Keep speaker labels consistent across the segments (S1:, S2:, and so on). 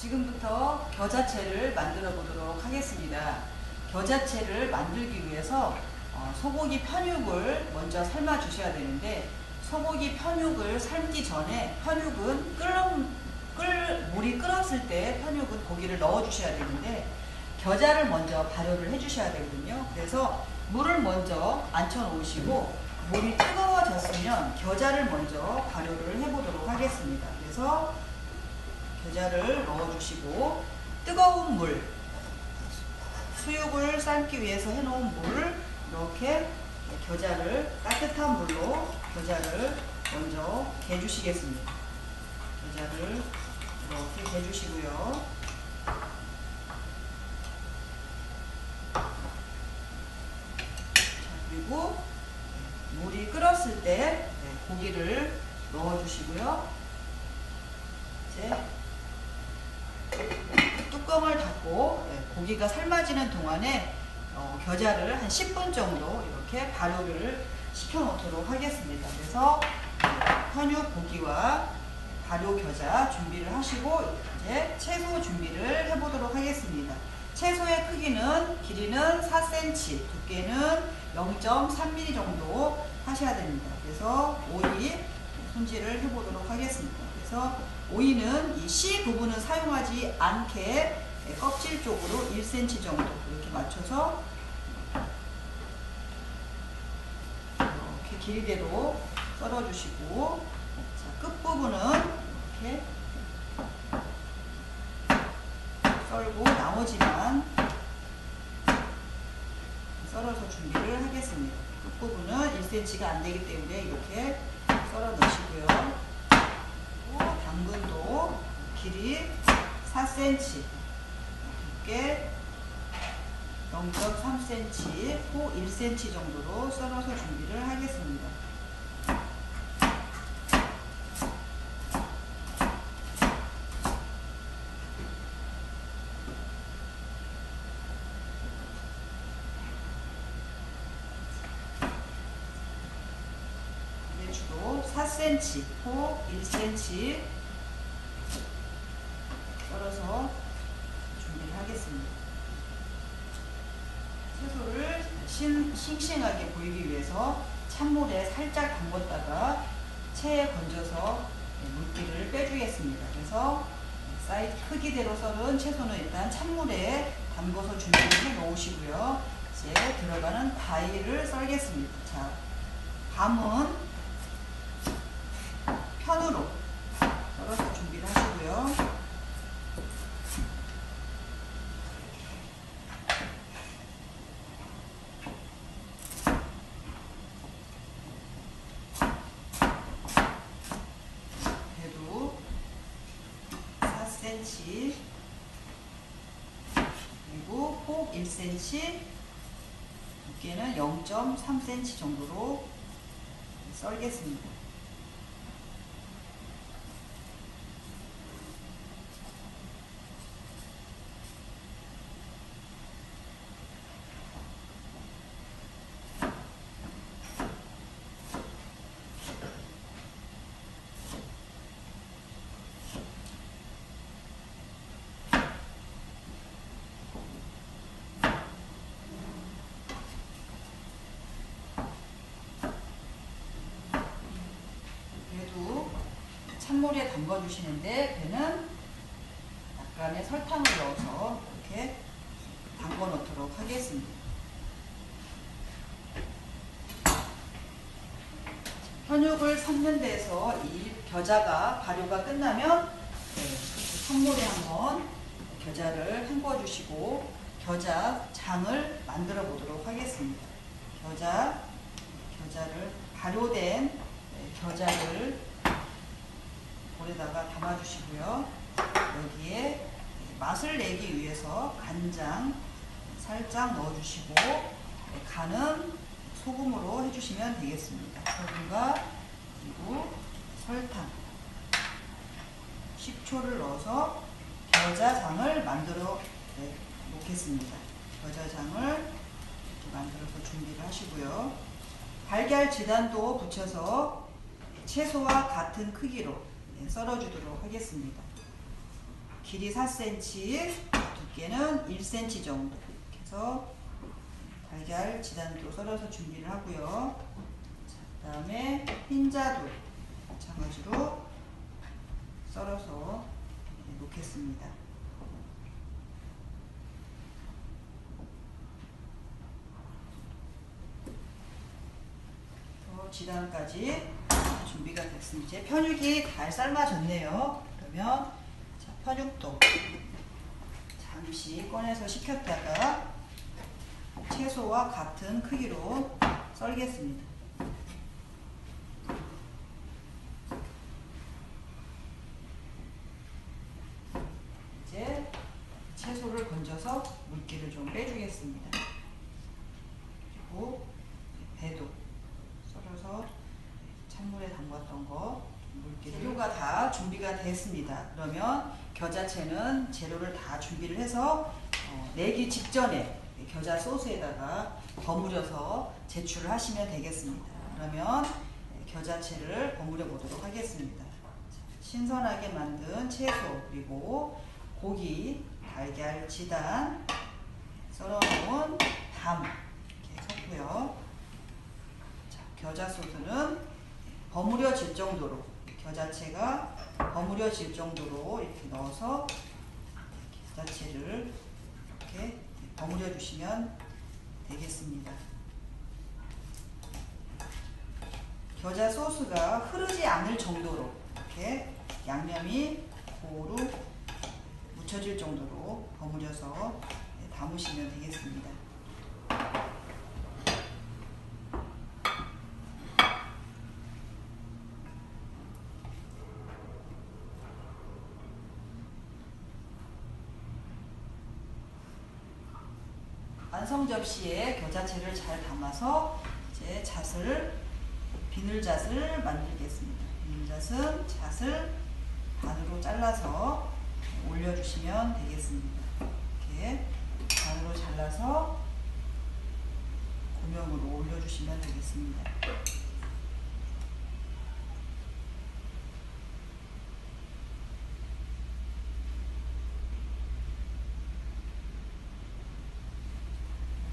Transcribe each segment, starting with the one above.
S1: 지금부터 겨자채를 만들어 보도록 하겠습니다. 겨자채를 만들기 위해서 어, 소고기 편육을 먼저 삶아 주셔야 되는데 소고기 편육을 삶기 전에 편육은 끓는 끓 물이 끓었을 때 편육은 고기를 넣어 주셔야 되는데 겨자를 먼저 발효를 해 주셔야 되거든요. 그래서 물을 먼저 앉혀 놓으시고 물이 뜨거워졌으면 겨자를 먼저 발효를 해 보도록 하겠습니다. 그래서 겨자를 넣어주시고 뜨거운 물 수육을 삶기 위해서 해놓은 물을 이렇게 겨자를 따뜻한 물로 겨자를 먼저 개주시겠습니다. 겨자를 이렇게 개주시고요. 자, 그리고 물이 끓었을 때 네, 고기를 넣어주시고요. 이제 뚜껑을 닫고 네, 고기가 삶아지는 동안에 어, 겨자를 한 10분 정도 이렇게 발효를 시켜 놓도록 하겠습니다. 그래서 현육 고기와 발효 겨자 준비를 하시고 이제 채소 준비를 해보도록 하겠습니다. 채소의 크기는 길이는 4cm, 두께는 0.3mm 정도 하셔야 됩니다. 그래서 오이 손질을 해보도록 하겠습니다. 그래서 오이는 이씨 부분은 사용하지 않게 껍질 쪽으로 1cm 정도 이렇게 맞춰서 이렇게 길이대로 썰어주시고 자, 끝부분은 이렇게 썰고 나머지만 썰어서 준비를 하겠습니다. 끝부분은 1cm가 안 되기 때문에 이렇게 썰어 넣으시고요. 당근도 길이 4cm, 두께 0.3cm, 호 1cm 정도로 썰어서 준비를 하겠습니다. 배추도 4cm, 호 1cm 썰어서 준비를 하겠습니다. 채소를 신, 싱싱하게 보이기 위해서 찬물에 살짝 담궜다가 체에 건져서 물기를 빼주겠습니다. 그래서 사이즈 크기대로 썰은 채소는 일단 찬물에 담궈서 준비를 해 놓으시고요. 이제 들어가는 과일을 썰겠습니다. 자, 밤은 편으로 썰어서 준비를 하시고요. 배도 4cm 그리고 폭 1cm 두께는 0.3cm 정도로 썰겠습니다. 배도 찬물에 담궈 주시는데 배는 약간의 설탕을 넣어서 이렇게 담궈 놓도록 하겠습니다. 현육을 삶는 데서 이 겨자가 발효가 끝나면 네, 찬물에 한번 겨자를 헹궈 주시고 겨자 장을 만들어 보도록 하겠습니다. 겨자 겨자를 발효된 네, 겨자를 볼에다가 담아주시고요. 여기에 맛을 내기 위해서 간장 살짝 넣어주시고 네, 간은 소금으로 해주시면 되겠습니다. 소금과 그리고 설탕, 식초를 넣어서 겨자장을 만들어 네, 놓겠습니다. 겨자장을 만들어서 준비를 하시고요. 달걀 지단도 붙여서 채소와 같은 크기로 네, 썰어주도록 하겠습니다. 길이 4cm, 두께는 1cm 정도. 이렇게 해서 달걀 지단도 썰어서 준비를 하고요. 그 다음에 흰자도 마찬가지로 썰어서 놓겠습니다. 또 지단까지 준비가 됐습니다. 이제 편육이 잘 삶아졌네요. 그러면 자, 편육도 잠시 꺼내서 식혔다가 채소와 같은 크기로 썰겠습니다. 이제 채소를 건져서 물기를 좀 빼주겠습니다. 그리고 배도 썰어서 찬물에 담갔던 거 물기를 재료가 다 준비가 됐습니다. 그러면 겨자채는 재료를 다 준비를 해서 어, 내기 직전에 겨자 소스에다가 버무려서 제출을 하시면 되겠습니다. 그러면 겨자채를 버무려 보도록 하겠습니다. 신선하게 만든 채소 그리고 고기, 달걀, 지단, 썰어놓은 밤 이렇게 섞고요. 자, 겨자 소스는 버무려질 정도로 겨자채가 버무려질 정도로 이렇게 넣어서 겨자채를 이렇게 버무려 주시면 되겠습니다. 겨자 소스가 흐르지 않을 정도로 이렇게 양념이 고루 묻혀질 정도로 버무려서 담으시면 되겠습니다. 완성 접시에 겨자채를 잘 담아서 이제 잣을 비늘잣을 만들겠습니다. 비늘잣은 잣을 반으로 잘라서 올려주시면 되겠습니다. 이렇게 반으로 잘라서 고명으로 올려주시면 되겠습니다.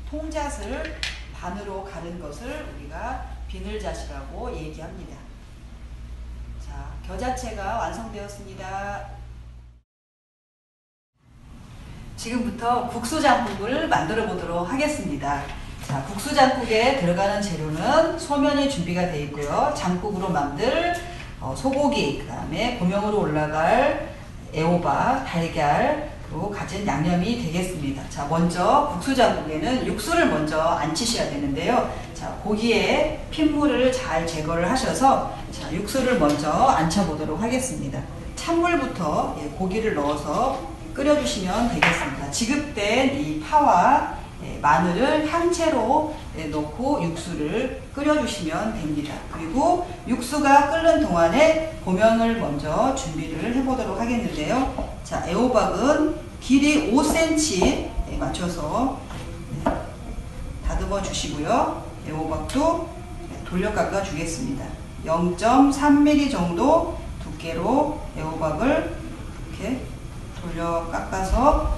S1: 통잣을 반으로 가른 것을 우리가 비늘잣이라고 얘기합니다. 자, 겨자채가 완성되었습니다. 지금부터 국수장국을 만들어 보도록 하겠습니다. 자, 국수장국에 들어가는 재료는 소면이 준비가 되어 있고요. 장국으로 만들 어, 소고기, 그 다음에 고명으로 올라갈 애호박, 달걀, 그리고 가진 양념이 되겠습니다. 자, 먼저 국수장국에는 육수를 먼저 안 치셔야 되는데요. 자, 고기에 핏물을 잘 제거를 하셔서 자, 육수를 먼저 안 쳐보도록 하겠습니다. 찬물부터 예, 고기를 넣어서 끓여주시면 되겠습니다. 지급된 이 파와 예, 마늘을 향채로 예, 넣고 육수를 끓여주시면 됩니다. 그리고 육수가 끓는 동안에 고명을 먼저 준비를 해보도록 하겠는데요. 자, 애호박은 길이 5cm 맞춰서 네, 다듬어 주시고요. 애호박도 돌려 깎아 주겠습니다. 0.3mm 정도 두께로 애호박을 이렇게 돌려 깎아서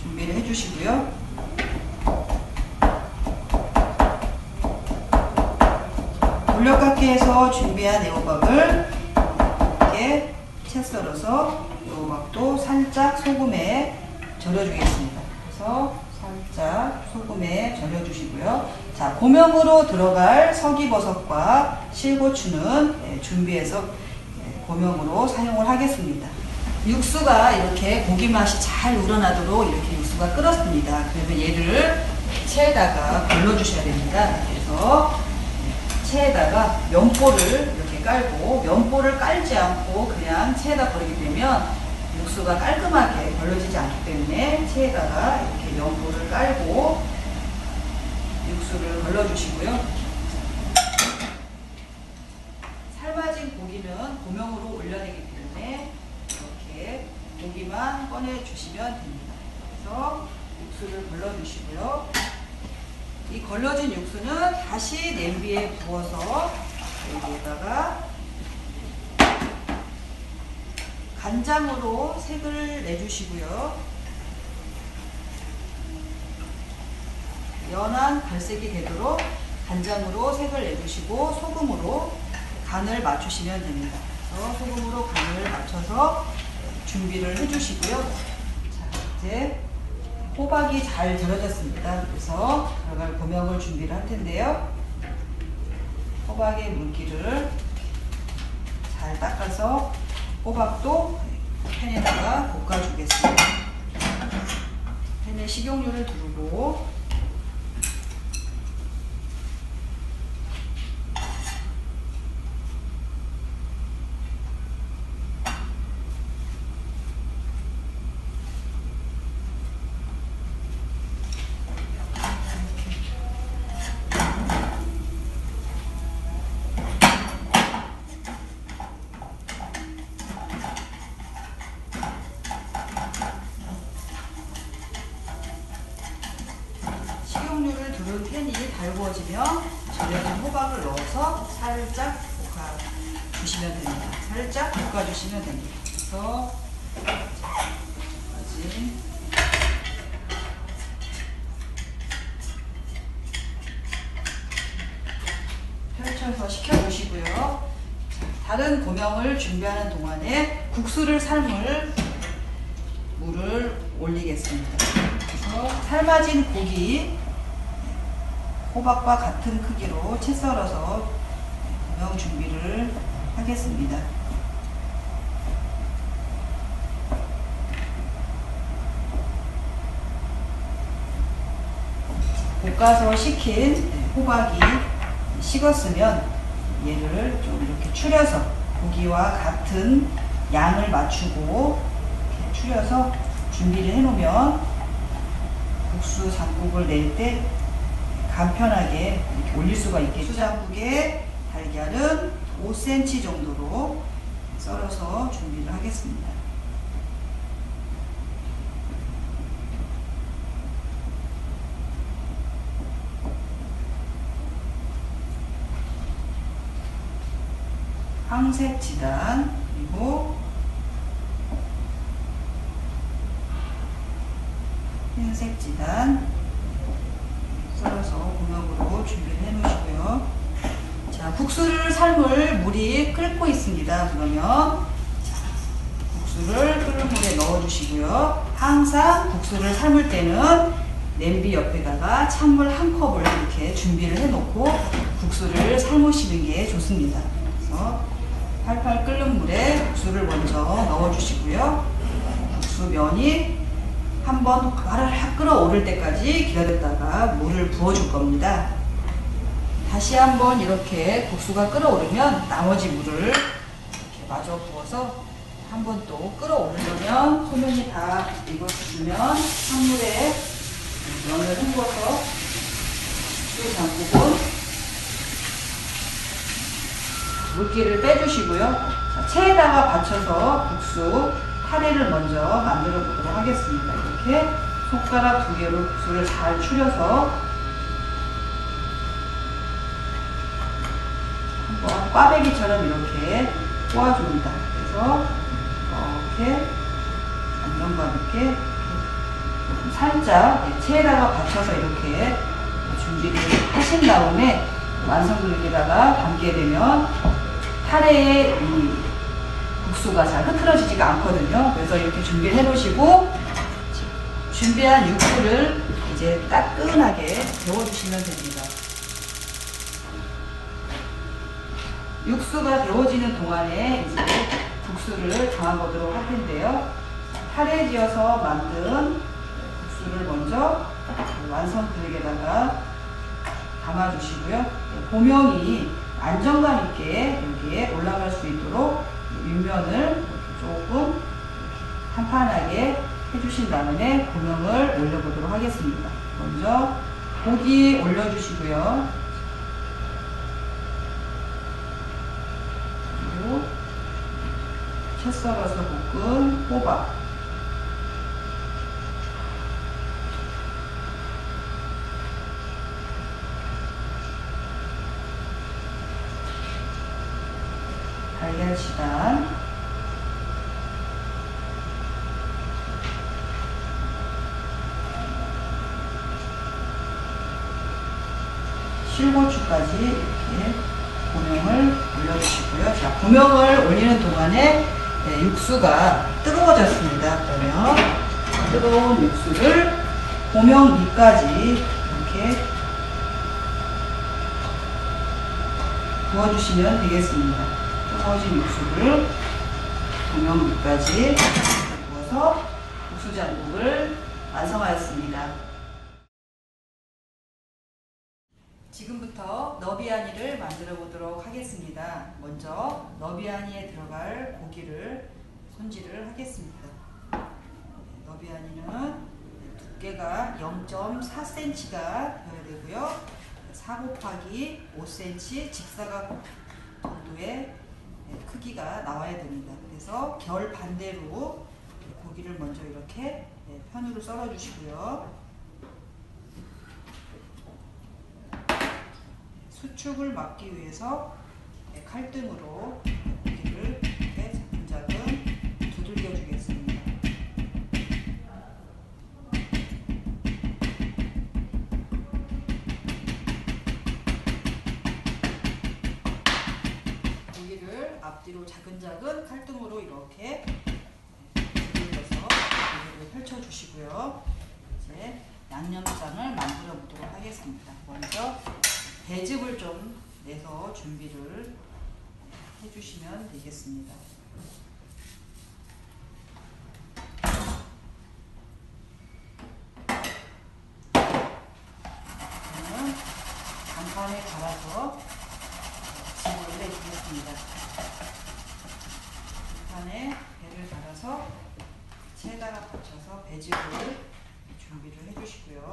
S1: 준비를 해 주시고요. 돌려 깎기해서 준비한 애호박을 이렇게 채 썰어서 애호박도 살짝 소금에 절여주겠습니다. 그래서 살짝 소금에 절여주시고요. 자, 고명으로 들어갈 서기버섯과 실고추는 예, 준비해서 예, 고명으로 사용을 하겠습니다. 육수가 이렇게 고기 맛이 잘 우러나도록 이렇게 육수가 끓었습니다. 그래서 얘를 체에다가 걸러주셔야 됩니다. 그래서 체에다가 면보를 이렇게 깔고 면보를 깔지 않고 그냥 체에다 버리게 되면 육수가 깔끔하게 걸러지지 않기 때문에 체에다가 이렇게 면보를 깔고 육수를 걸러주시고요. 삶아진 고기는 고명으로 올려내기 때문에 이렇게 고기만 꺼내주시면 됩니다. 그래서 육수를 걸러주시고요. 이 걸러진 육수는 다시 냄비에 부어서 여기에다가 간장으로 색을 내주시고요. 연한 갈색이 되도록 간장으로 색을 내주시고 소금으로 간을 맞추시면 됩니다. 그래서 소금으로 간을 맞춰서 준비를 해주시고요. 자, 이제 호박이 잘 절여졌습니다. 그래서 들어갈 고명을 준비를 할 텐데요. 호박의 물기를 잘 닦아서 호박도 팬에다가 볶아주겠습니다. 팬에 식용유를 두르고 식용유를 두른 팬이 달구어지면 절여진 호박을 넣어서 살짝 볶아 주시면 됩니다. 살짝 볶아 주시면 됩니다. 그래서 여기까지 펼쳐서 식혀주시고요. 다른 고명을 준비하는 동안에 국수를 삶을 물을 올리겠습니다. 그래서 삶아진 고기 호박과 같은 크기로 채 썰어서 고명 준비를 하겠습니다. 볶아서 식힌 호박이 식었으면 얘를 좀 이렇게 추려서 고기와 같은 양을 맞추고 이렇게 추려서 준비를 해놓으면 국수 장국을 낼 때 간편하게 이렇게 올릴 수가 있겠죠. 수장국에 달걀은 5cm 정도로 썰어서 준비를 하겠습니다. 황색 지단 그리고 흰색 지단 썰어서 고명으로 준비를 해 놓으시고요. 자, 국수를 삶을 물이 끓고 있습니다. 그러면 자, 국수를 끓는 물에 넣어 주시고요. 항상 국수를 삶을 때는 냄비 옆에다가 찬물 한 컵을 이렇게 준비를 해 놓고 국수를 삶으시는 게 좋습니다. 팔팔 끓는 물에 국수를 먼저 넣어 주시고요. 국수 면이 한번 와라락 끓어오를 때까지 기다렸다가 물을 부어줄 겁니다. 다시 한번 이렇게 국수가 끓어오르면 나머지 물을 이렇게 마저 부어서 한 번 또 끓어오르면 소면이 다 익었으면 찬물에 면을 헹궈서 또 담그고 물기를 빼주시고요. 자, 체에다가 받쳐서 국수 타레를 먼저 만들어 보도록 하겠습니다. 이렇게 손가락 두 개로 국수를 잘 추려서 한번 꽈배기처럼 이렇게 꼬아줍니다. 그래서 이렇게 있게 좀 살짝 체에다가 받쳐서 이렇게 준비를 하신 다음에 완성그릇에다가 담게 되면 타레의 이 국수가 잘 흐트러지지가 않거든요. 그래서 이렇게 준비를 해 놓으시고 준비한 육수를 이제 따끈하게 데워주시면 됩니다. 육수가 데워지는 동안에 이제 국수를 담아보도록 할 텐데요. 타레 지어서 만든 국수를 먼저 완성 그릇에다가 담아주시고요. 고명이 안정감 있게 여기에 올라갈 수 있도록 윗면을 조금 한판하게 해주신 다음에 고명을 올려보도록 하겠습니다. 먼저 고기 올려주시고요. 그리고 채 썰어서 볶은 호박 관련 시간 실고추까지 이렇게 고명을 올려주시고요. 자, 고명을 올리는 동안에 네, 육수가 뜨거워졌습니다. 그러면 뜨거운 육수를 고명 위까지 이렇게 부어주시면 되겠습니다. 뜨거워진 육수를 밑까지 부어서 국수 장국을 완성하였습니다. 지금부터 너비아니를 만들어 보도록 하겠습니다. 먼저 너비아니에 들어갈 고기를 손질을 하겠습니다. 네, 너비아니는 두께가 0.4cm가 되어야 되고요. 4 곱하기 5cm 직사각 정도의 네, 크기가 나와야 됩니다. 그래서 결 반대로 고기를 먼저 이렇게 네, 편으로 썰어 주시고요. 수축을 막기 위해서 네, 칼등으로 주시고요. 이제 양념장을 만들어 보도록 하겠습니다. 먼저 배즙을 좀 내서 준비를 해주시면 되겠습니다. 간판에 갈아서 집을 내주겠습니다. 간판에 배를 갈아서 체에다가 받쳐서 배즙을 준비를 해주시고요.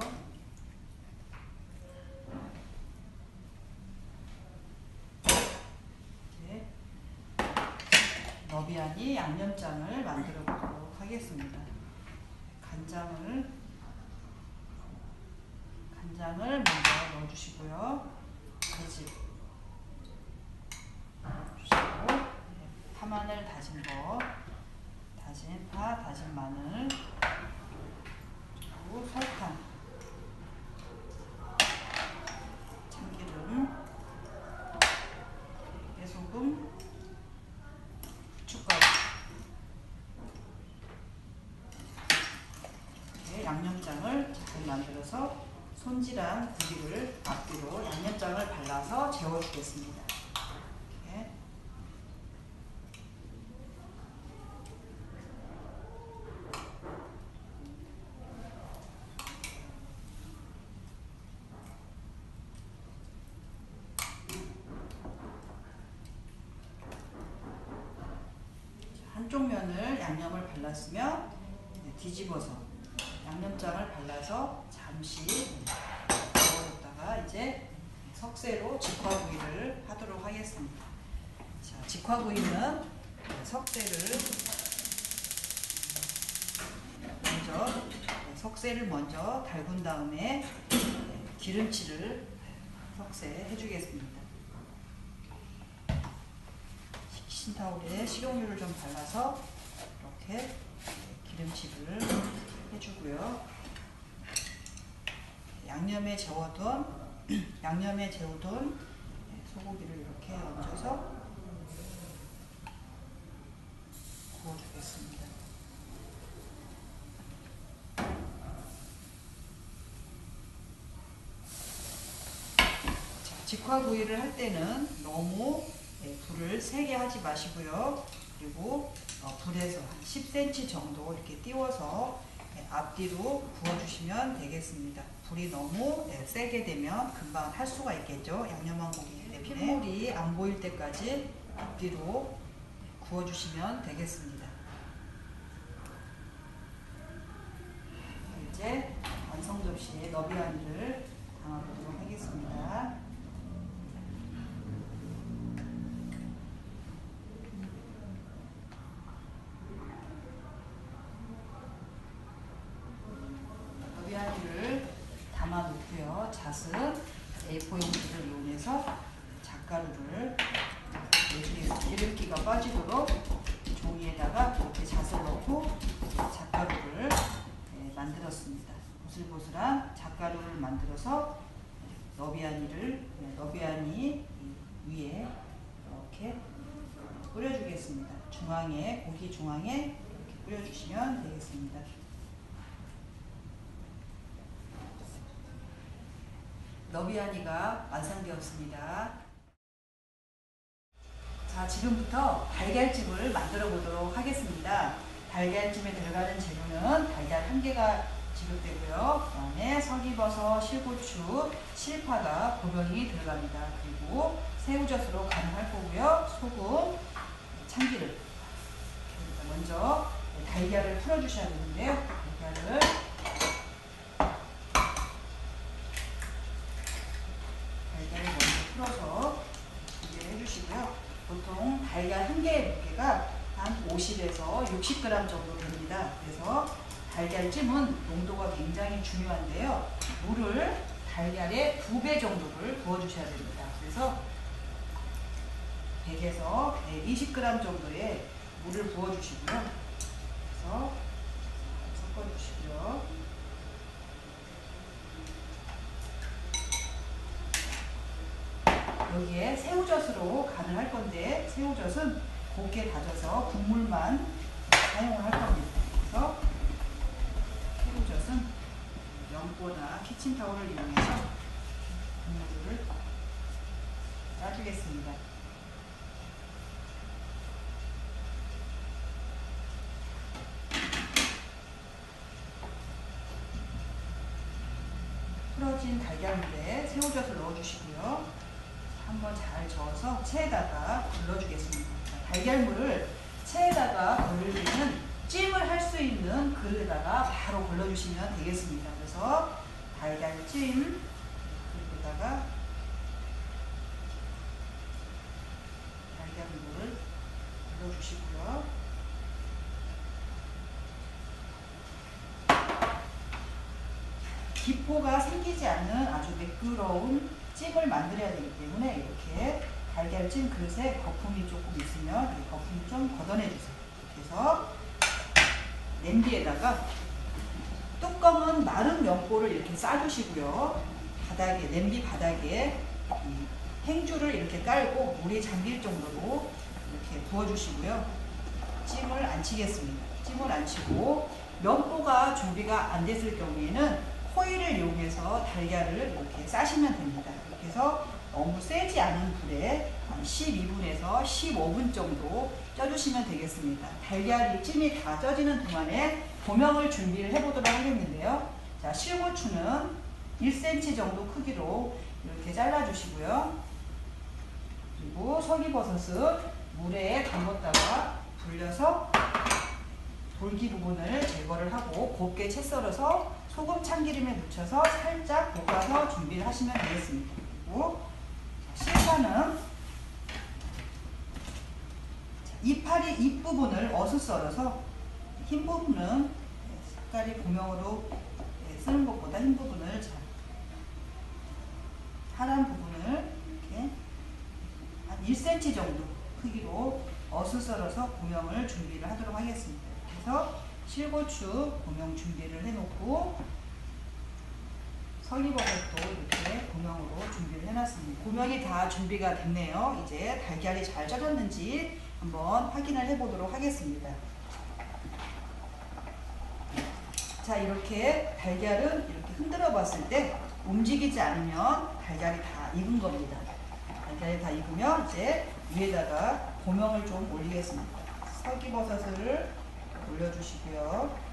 S1: 너비아니 양념장을 만들어 보도록 하겠습니다. 간장을 간장을 먼저 넣어주시고요. 배즙 주시고 네, 파마늘 다진 거, 다진 파, 다진 마늘, 그리고 설탕, 참기름, 깨소금, 후춧가루 양념장을 잘 만들어서 손질한 고기를 앞뒤로 양념장을 발라서 재워주겠습니다. 이렇게. 한쪽 면을 양념을 발랐으면 네, 뒤집어서 양념장을 발라서 잠시 데워뒀다가 이제 석쇠로 직화구이를 하도록 하겠습니다. 자, 직화구이는 석쇠를 먼저 석쇠를 먼저 달군 다음에 기름칠을 석쇠에 해주겠습니다. 식신타올에 식용유를 좀 발라서 이렇게 기름칠을 해주고요. 양념에 재워둔 양념에 재워둔 소고기를 이렇게 얹어서 구워주겠습니다. 자, 직화구이를 할 때는 너무 네, 불을 세게 하지 마시고요. 그리고 어, 불에서 한 10cm 정도 이렇게 띄워서 네, 앞뒤로 구워주시면 되겠습니다. 불이 너무 네, 세게 되면 금방 탈 수가 있겠죠. 양념한 고기이기 때문에 핏물이 안 보일 때까지 앞뒤로 구워주시면 되겠습니다. 이제 완성 접시에 너비아니를 담아보도록 하겠습니다. 너비아니를 담아 놓고요. 잣은 A4 용지를 이용해서 잣가루를 내주겠습니다. 기름기가 빠지도록 종이에다가 이렇게 잣을 넣고 잣가루를 네, 만들었습니다. 보슬보슬한 잣가루를 만들어서 너비아니를 네, 너비아니 이 위에 이렇게 뿌려주겠습니다. 중앙에 고기 중앙에 이렇게 뿌려주시면 되겠습니다. 너비아니가 완성되었습니다. 자, 지금부터 달걀찜을 만들어 보도록 하겠습니다. 달걀찜에 들어가는 재료는 달걀 한 개가 지급되고요. 그 다음에 서기버섯, 실고추, 실파가 고명이 들어갑니다. 그리고 새우젓으로 간을 할 거고요. 소금, 참기름. 먼저 달걀을 풀어주셔야 되는데요. 달걀을 달걀을 먼저 풀어서 준비를 해주시고요. 보통 달걀 한 개의 무게가 한 50에서 60g 정도 됩니다. 그래서 달걀찜은 농도가 굉장히 중요한데요. 물을 달걀의 두배 정도를 부어주셔야 됩니다. 그래서 100에서 120g 정도의 물을 부어주시고요. 그래서 섞어주시고요. 여기에 새우젓으로 간을 할 건데 새우젓은 곱게 다져서 국물만 사용을 할 겁니다. 그래서 새우젓은 연보나 키친타올을 이용해서 국물을 짜주겠습니다. 풀어진 달걀물에 새우젓을 넣어주시고요. 한번 잘 저어서 체에다가 걸러주겠습니다. 달걀물을 체에다가 걸릴 때는 찜을 할 수 있는 그릇에다가 바로 걸러주시면 되겠습니다. 그래서 달걀찜 그릇에다가 달걀물을 걸러주시고요. 기포가 생기지 않는 아주 매끄러운 찜을 만들어야 되기 때문에 이렇게 달걀찜 그릇에 거품이 조금 있으면 이 거품 좀 걷어내 주세요. 그래서 냄비에다가 뚜껑은 마른 면보를 이렇게 싸주시고요. 바닥에 냄비 바닥에 행주를 이렇게 깔고 물이 잠길 정도로 이렇게 부어주시고요. 찜을 안 치겠습니다. 찜을 안 치고 면보가 준비가 안 됐을 경우에는 코일을 이용해서 달걀을 이렇게 싸시면 됩니다. 이렇게 해서 너무 세지 않은 불에 한 12분에서 15분 정도 쪄주시면 되겠습니다. 달걀이 찜이 다 쪄지는 동안에 고명을 준비를 해보도록 하겠는데요. 자, 실고추는 1cm 정도 크기로 이렇게 잘라주시고요. 그리고 석이버섯은 물에 담궜다가 불려서 돌기 부분을 제거를 하고 곱게 채 썰어서 소금 참기름에 묻혀서 살짝 볶아서 준비를 하시면 되겠습니다. 그리고 실파는 이파리 잎부분을 어슷 썰어서 흰 부분은 색깔이 고명으로 쓰는 것보다 흰 부분을 잘 파란 부분을 이렇게 한 1cm 정도 크기로 어슷 썰어서 고명을 준비를 하도록 하겠습니다. 그래서 실고추 고명 준비를 해놓고 설리버섯도 이렇게 고명으로 준비를 해놨습니다. 고명이 다 준비가 됐네요. 이제 달걀이 잘 쪄졌는지 한번 확인을 해보도록 하겠습니다. 자 이렇게 달걀은 이렇게 흔들어 봤을 때 움직이지 않으면 달걀이 다 익은 겁니다. 달걀이 다 익으면 이제 위에다가 고명을 좀 올리겠습니다. 설기버섯을 올려주시고요.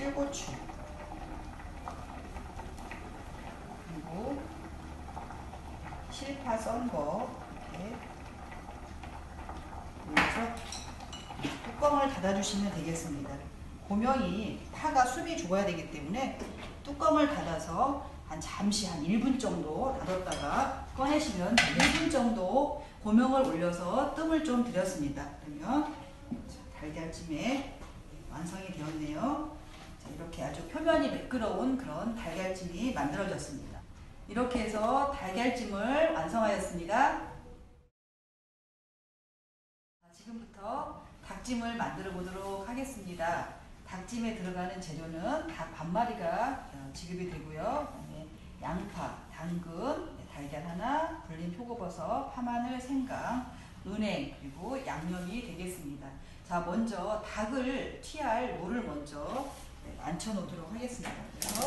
S1: 실고추 그리고 실파 썬거 이렇게 뚜껑을 닫아주시면 되겠습니다. 고명이 파가 숨이 죽어야 되기 때문에 뚜껑을 닫아서 한 잠시 한 1분 정도 닫았다가 꺼내시면 1분 정도 고명을 올려서 뜸을 좀 들였습니다. 그러면 달걀찜에 완성이 되었네요. 자, 이렇게 아주 표면이 매끄러운 그런 달걀찜이 만들어졌습니다. 이렇게 해서 달걀찜을 완성하였습니다. 자, 지금부터 닭찜을 만들어 보도록 하겠습니다. 닭찜에 들어가는 재료는 닭 반마리가 어, 지급이 되고요. 양파, 당근, 네, 달걀 하나, 불린 표고버섯, 파마늘, 생강, 은행 그리고 양념이 되겠습니다. 자 먼저 닭을 튀할 물을 먼저 네, 앉혀 놓도록 하겠습니다. 그래서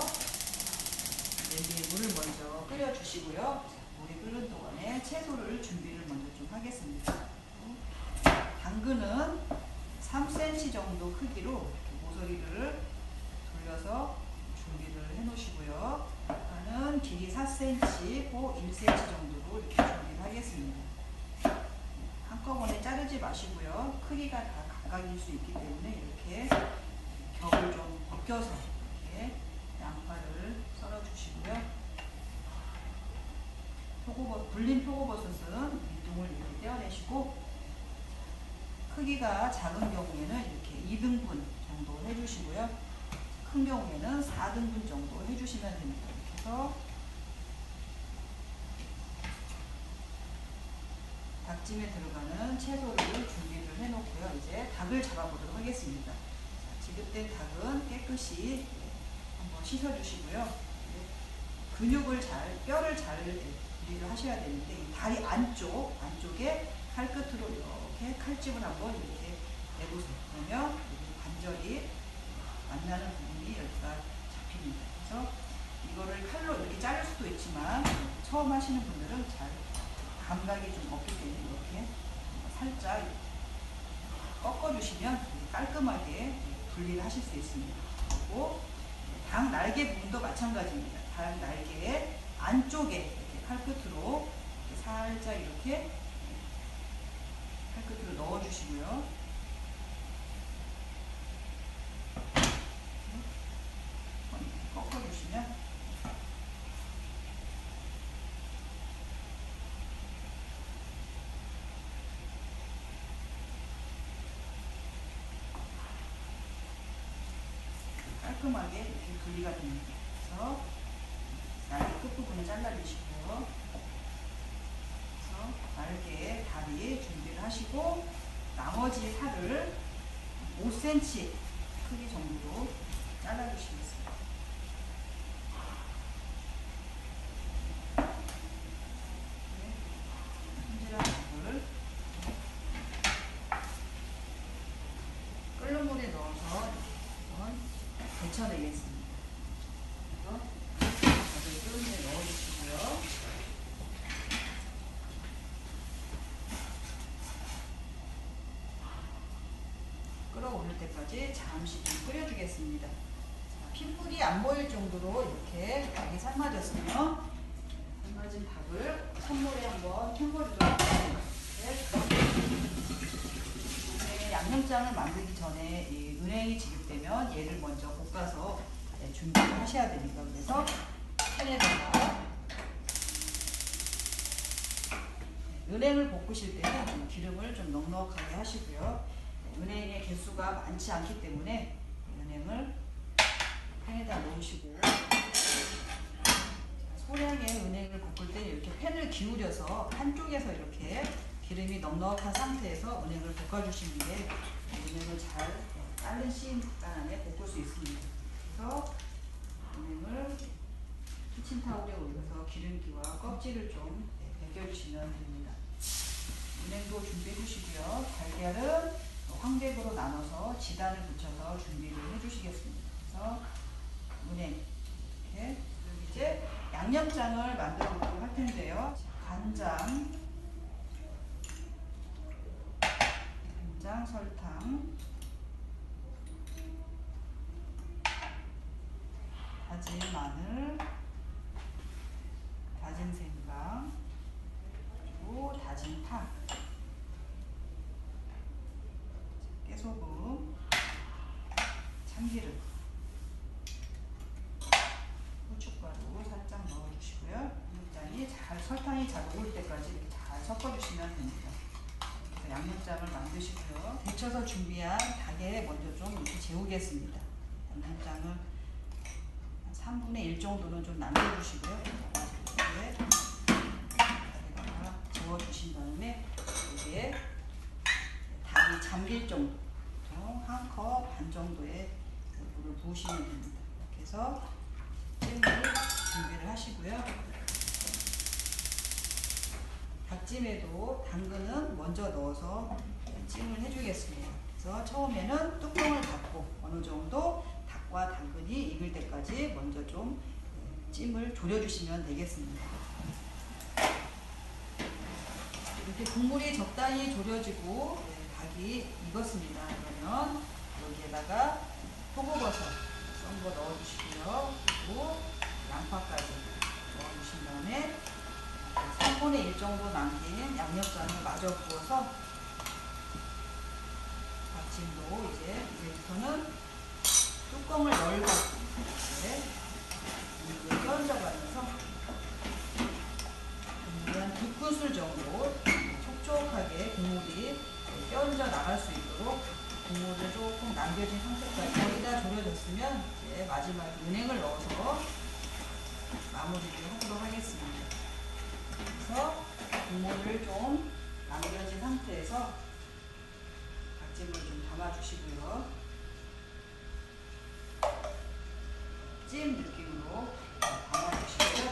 S1: 냄비에 물을 먼저 끓여 주시고요. 자, 물이 끓는 동안에 채소를 준비를 먼저 좀 하겠습니다. 당근은 3cm 정도 크기로 모서리를 돌려서 준비를 해 놓으시고요. 양파는 길이 4cm, 고 1cm 정도로 이렇게 준비를 하겠습니다. 한꺼번에 자르지 마시고요. 크기가 다 각각일 수 있기 때문에 이렇게 격을 좀 벗겨서 이렇게 양파를 썰어 주시고요. 표고버, 불린 표고버섯은 밑둥을 이렇게 떼어내시고 크기가 작은 경우에는 이렇게 2등분 정도 해주시고요. 큰 경우에는 4등분 정도 해주시면 됩니다. 이렇게 해서 닭찜에 들어가는 채소를 준비를 해놓고요. 이제 닭을 잡아보도록 하겠습니다. 자, 지급된 닭은 깨끗이 네, 한번 씻어주시고요. 네, 근육을 잘, 뼈를 잘 분리를 하셔야 되는데 이 다리 안쪽, 안쪽에 칼끝으로 이렇게 칼집을 한번 이렇게 내보세요. 그러면 관절이 만나는 부분이 여기가 잡힙니다. 그래서 이거를 칼로 이렇게 자를 수도 있지만 처음 하시는 분들은 잘 감각이 좀 없기 때문에 이렇게 살짝 꺾어주시면 깔끔하게 분리를 하실 수 있습니다. 그리고 닭 날개 부분도 마찬가지입니다. 닭 날개 안쪽에 이렇게 칼끝으로 이렇게 살짝 이렇게 칼끝으로 넣어주시고요. 꺾어주시면 깔끔하게 이렇게 분리가 됩니다. 그래서 날개 끝부분을 잘라주시고요. 그래서 날개 다리 준비를 하시고 나머지 살을 5cm 크기 정도로 잘라주시겠습니다. 손질한 닭을 끓는 물에 넣어서 한번 데쳐내겠습니다. 그래서 닭을 끓는 물에 넣어주시고요. 끓 어오를 때까지 잠시 좀 끓여주겠습니다. 자, 핏물이 안 보일 정도로 이렇게 닭이 삶아졌으면 삶아진 닭을 찬물에 한번 헹궈주도록 하겠습니다. 네, 양념장을 만들기 전에 이 은행이 지급되면 얘를 먼저 볶아서 네, 준비를 하셔야 됩니다. 그래서 팬에다가 은행을 볶으실 때는 좀 기름을 좀 넉넉하게 하시고요. 네, 은행의 개수가 많지 않기 때문에 은행을 팬에다 넣으시고 소량의 은행을 볶을 때 이렇게 팬을 기울여서 한쪽에서 이렇게 기름이 넉넉한 상태에서 은행을 볶아주시는 게 은행을 잘 자른 시간 안에 볶을 수 있습니다. 그래서 은행을 키친타올에 올려서 기름기와 껍질을 좀 네, 벗겨주시면 됩니다. 은행도 준비해 주시고요. 달걀은 황백으로 나눠서 지단을 붙여서 준비를 해 주시겠습니다. 그래서 은행 이렇게 이제 양념장을 만들어 보도록 할 텐데요. 간장, 간장, 설탕, 다진 마늘, 다진 생강, 그리고 다진 파, 깨소금, 참기름, 후춧가루 살짝 넣어주시고요. 양념장이 잘 설탕이 잘 녹을 때까지 이렇게 잘 섞어주시면 됩니다. 그래서 양념장을 만드시고요. 데쳐서 준비한 닭에 먼저 좀 이렇게 재우겠습니다. 양념장을 한 3분의 1 정도는 좀 남겨주시고요. 다리다가 저어주신 다음에 여기에 잠길 정도 한 컵 반 정도의 물을 부으시면 됩니다. 이렇게 해서 찜을 준비를 하시고요. 닭찜에도 당근은 먼저 넣어서 찜을 해주겠습니다. 그래서 처음에는 뚜껑을 닫고 어느 정도 닭과 당근이 익을 때까지 먼저 좀 찜을 졸여주시면 되겠습니다. 이렇게 국물이 적당히 졸여지고 네, 닭이 익었습니다. 그러면 여기에다가 표고버섯 썬거 넣어주시고요. 그리고 양파까지 넣어주신 다음에 3분의 1 정도 남긴 양념장을 마저 부어서 닭찜도 이제 이제부터는 뚜껑을 열고 이렇게 물을 껴얹어가면서 국물이 한두 큰술 정도 촉촉하게 국물이 껴얹어 나갈 수 있도록 국물을 조금 남겨진 상태까지 거의 다 졸여졌으면 이제 마지막에 은행을 넣어서 마무리를 하도록 하겠습니다. 그래서 국물을 좀 남겨진 상태에서 닭찜을 좀 담아주시고요. 찜 느낌으로 담아주시고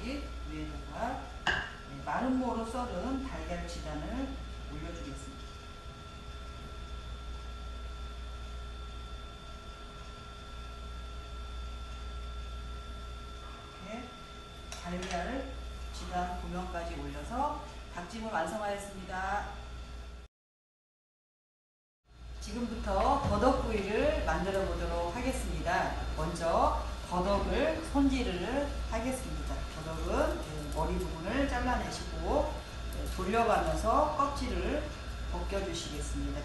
S1: 여기 위에다가 네, 마른 모로 썰은 달걀 지단을 올려주겠습니다. 이렇게 달걀 지단 고명까지 올려서 닭찜을 완성하였습니다. 지금부터 더덕구이를 만들어 보도록 하겠습니다. 먼저 더덕을 손질을 하겠습니다. 더덕은 그 머리 부분을 잘라내시고 네, 돌려가면서 껍질을 벗겨주시겠습니다.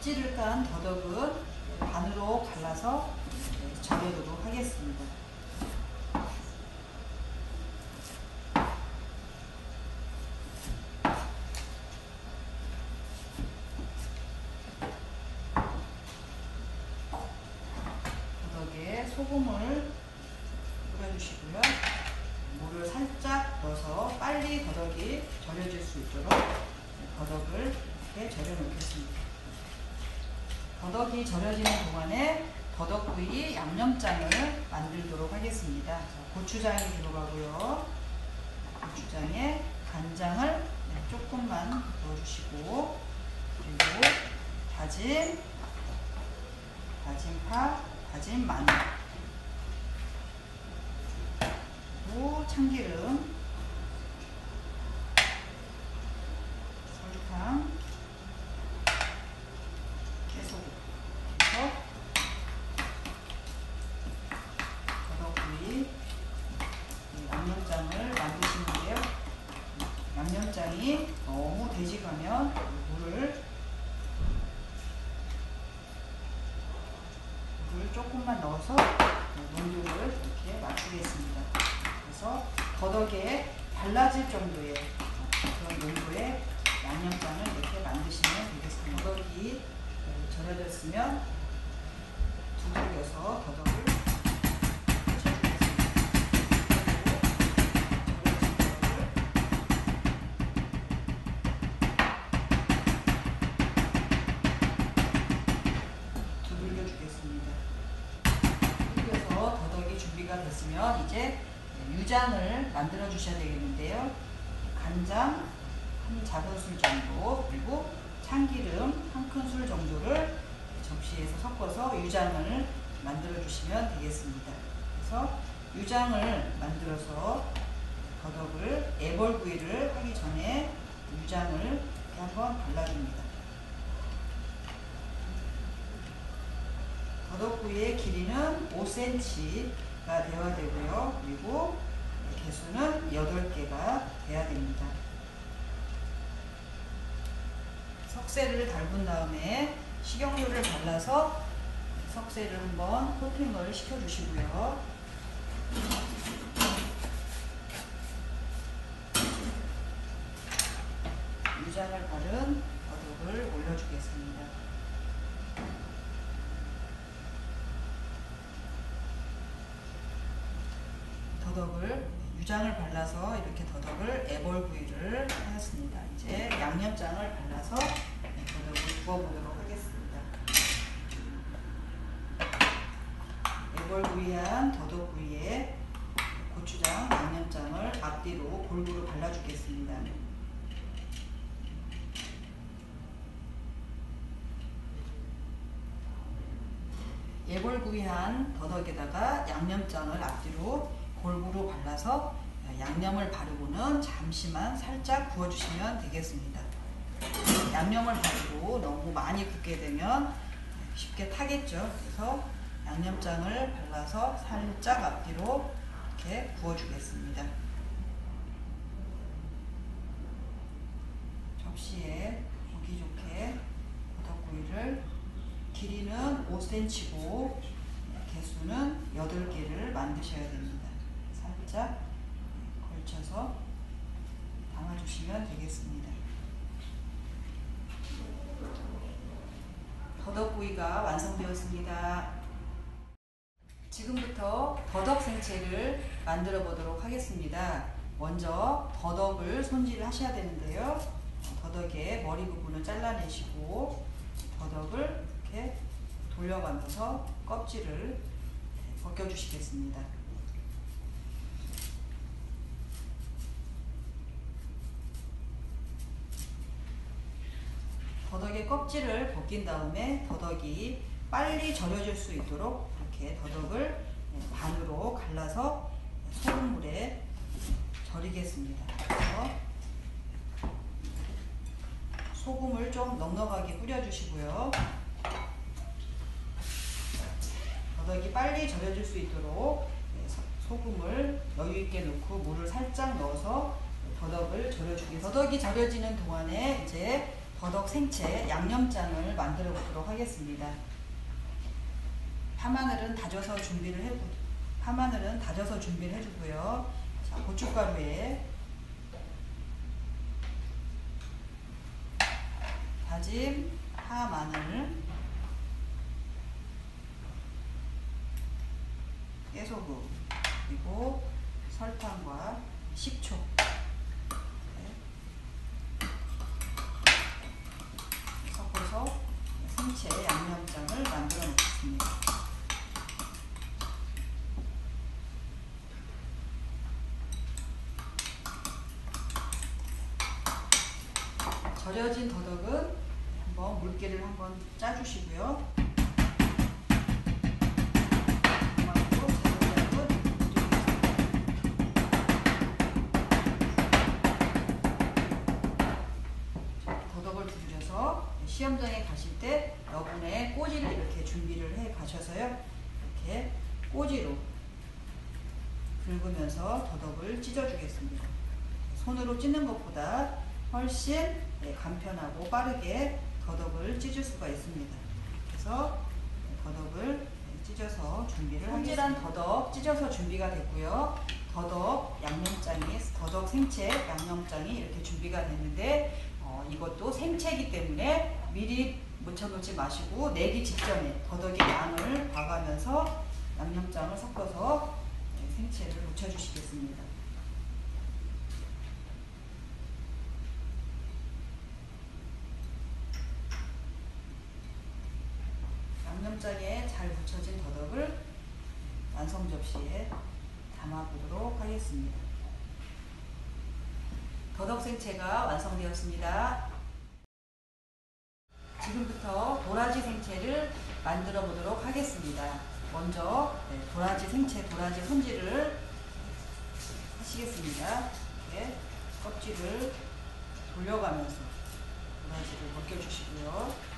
S1: 껍질을 깐 더덕은 반으로 갈라서 네, 절여도록 하겠습니다. 더덕에 소금을 뿌려주시고요. 물을 살짝 넣어서 빨리 더덕이 절여질 수 있도록 더덕을 이렇게 절여 놓겠습니다. 더덕이 절여지는 동안에 더덕구이 양념장을 만들도록 하겠습니다. 자, 고추장이 들어가고요. 고추장에 간장을 네, 조금만 넣어주시고 그리고 다진 다진 파, 다진 마늘 그리고 참기름 설탕 깨소금 그래서 더덕구이 양념장을 만드시는데요. 양념장이 너무 되직하면 물을 물을 조금만 넣어서 농도를 이렇게 맞추겠습니다. 그래서 더덕에 발라질 정도의 유장을 만들어 주셔야 되겠는데요. 간장 한 작은술 정도 그리고 참기름 한 큰술 정도를 접시에서 섞어서 유장을 만들어 주시면 되겠습니다. 그래서 유장을 만들어서 더덕을 애벌구이를 하기 전에 유장을 한번 발라줍니다. 더덕구이의 길이는 5cm가 되어야 되고요. 그리고 개수는 8개가 돼야 됩니다. 석쇠를 달군 다음에 식용유를 발라서 석쇠를 한번 코팅을 시켜주시고요. 유장을 바른 더덕을 올려주겠습니다. 유장을 발라서 이렇게 더덕을 애벌구이를 하였습니다. 이제 양념장을 발라서 네, 더덕을 구워보도록 하겠습니다. 애벌구이한 더덕구이에 고추장, 양념장을 앞뒤로 골고루 발라주겠습니다. 예골구이한 더덕에다가 양념장을 앞뒤로 골고루 발라서 양념을 바르고는 잠시만 살짝 구워주시면 되겠습니다. 양념을 바르고 너무 많이 굽게 되면 쉽게 타겠죠. 그래서 양념장을 발라서 살짝 앞뒤로 이렇게 구워주겠습니다. 접시에 보기 좋게 더덕구이를 길이는 5cm고 개수는 8개를 만드셔야 됩니다. 살짝 걸쳐서 담아주시면 되겠습니다. 더덕구이가 완성되었습니다. 지금부터 더덕 생채를 만들어 보도록 하겠습니다. 먼저 더덕을 손질을 하셔야 되는데요. 더덕의 머리 부분을 잘라내시고 더덕을 이렇게 돌려가면서 껍질을 벗겨주시겠습니다. 더덕의 껍질을 벗긴 다음에 더덕이 빨리 절여질 수 있도록 이렇게 더덕을 반으로 갈라서 소금물에 절이겠습니다. 소금을 좀 넉넉하게 뿌려주시고요. 더덕이 빨리 절여질 수 있도록 소금을 여유 있게 넣고 물을 살짝 넣어서 더덕을 절여주겠습니다. 더덕이 절여지는 동안에 이제 더덕 생채 양념장을 만들어 보도록 하겠습니다. 파마늘은 다져서 준비를 해 파마늘은 다져서 준비를 해주고요. 자, 고춧가루에 다진 파 마늘 깨소금 그리고 설탕과 식초 섞어서 생채 양념장을 만들어 놓겠습니다. 절여진 더덕은 한번 물기를 한번 짜주시고요. 더덕을 두드려서 시험장에 가실 때 여분의 꼬지를 이렇게 준비를 해 가셔서요. 이렇게 꼬지로 긁으면서 더덕을 찢어주겠습니다. 손으로 찢는 것보다 훨씬 네, 간편하고 빠르게 더덕을 찢을 수가 있습니다. 그래서 더덕을 찢어서 준비를 손질한 더덕 찢어서 준비가 됐고요. 더덕 양념장이 더덕 생채 양념장이 이렇게 준비가 됐는데 어, 이것도 생채이기 때문에 미리 묻혀놓지 마시고 내기 직전에 더덕의 양을 봐가면서 양념장을 섞어서 네, 생채를 묻혀주시겠습니다. 양념장에 잘 묻혀진 더덕을 완성 접시에 담아보도록 하겠습니다. 더덕 생채가 완성되었습니다. 지금부터 도라지 생채를 만들어 보도록 하겠습니다. 먼저 네, 도라지 생채, 도라지 손질을 하시겠습니다. 이렇게 껍질을 돌려가면서 도라지를 벗겨주시고요.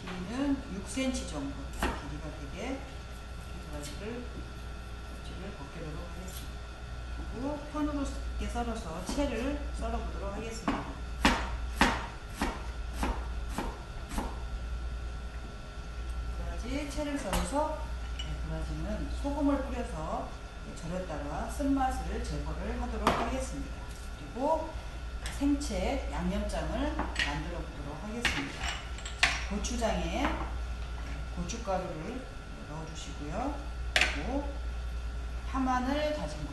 S1: 길이는 6cm 정도 길이가 되게 도라지를 껍질을 벗겨도록 하겠습니다. 그리고 편으로 이렇게 썰어서 채를 썰어보도록 하겠습니다. 도라지 채를 썰어서 네, 도라지는 소금을 뿌려서 절였다가 쓴맛을 제거를 하도록 하겠습니다. 그리고 생채 양념장을 만들어 보도록 하겠습니다. 고추장에 고춧가루를 넣어주시고요. 그리고 파마늘 다진 거,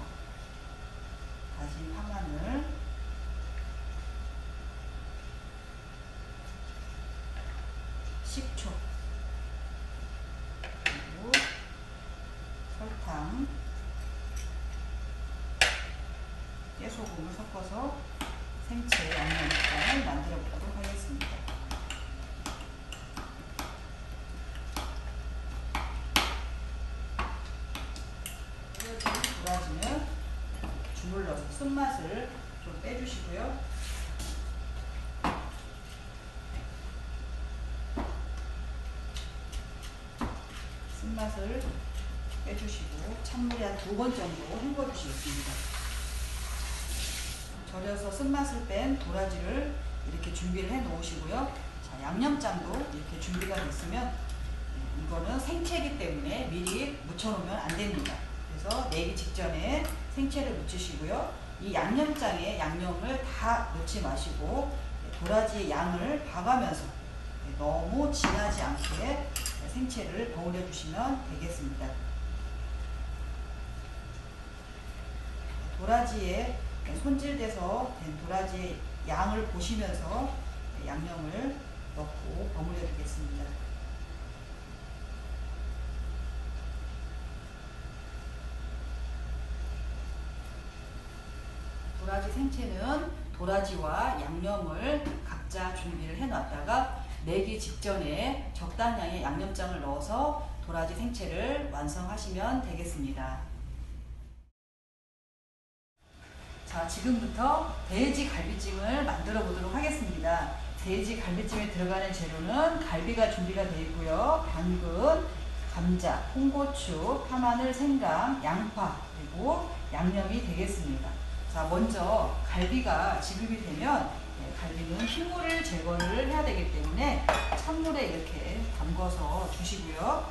S1: 다진 파마늘, 식초, 그리고 설탕, 깨소금을 섞어서 생채 양념장을 만들어 보도록 하겠습니다. 도라지는 주물러서 쓴맛을 좀 빼주시고요. 쓴맛을 빼주시고 찬물에 한 두 번 정도 헹궈주시겠습니다. 절여서 쓴맛을 뺀 도라지를 이렇게 준비를 해 놓으시고요. 자, 양념장도 이렇게 준비가 됐으면 이거는 생채이기 때문에 미리 묻혀 놓으면 안 됩니다. 그래서 내기 직전에 생채를 묻히시고요. 이 양념장에 양념을 다 넣지 마시고 도라지의 양을 봐가면서 너무 진하지 않게 생채를 버무려 주시면 되겠습니다. 도라지에 손질돼서 된 도라지의 양을 보시면서 양념을 넣고 버무려 주겠습니다. 도라지 생채는 도라지와 양념을 각자 준비를 해놨다가 내기 직전에 적당량의 양념장을 넣어서 도라지 생채를 완성하시면 되겠습니다. 자, 지금부터 돼지 갈비찜을 만들어 보도록 하겠습니다. 돼지 갈비찜에 들어가는 재료는 갈비가 준비가 되어 있고요. 당근, 감자, 홍고추, 파마늘, 생강, 양파, 그리고 양념이 되겠습니다. 자, 먼저 갈비가 지급이 되면 네, 갈비는 핏물을 제거를 해야 되기 때문에 찬물에 이렇게 담궈서 주시고요. 자,